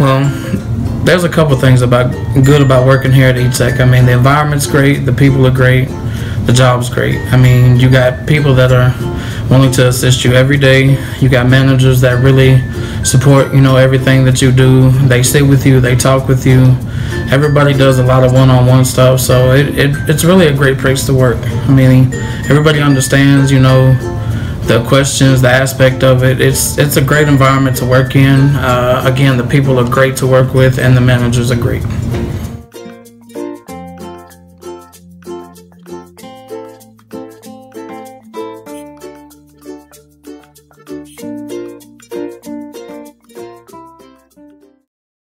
Well, there's a couple things about good about working here at Etech. I mean, the environment's great, the people are great, the job's great. I mean, you got people that are willing to assist you every day. You got managers that really support, you know, everything that you do. They sit with you, they talk with you. Everybody does a lot of one-on-one stuff, so it, it it's really a great place to work. I mean, everybody understands, you know, the questions, the aspect of it. It's it's a great environment to work in. Uh, again, the people are great to work with, and the managers are great.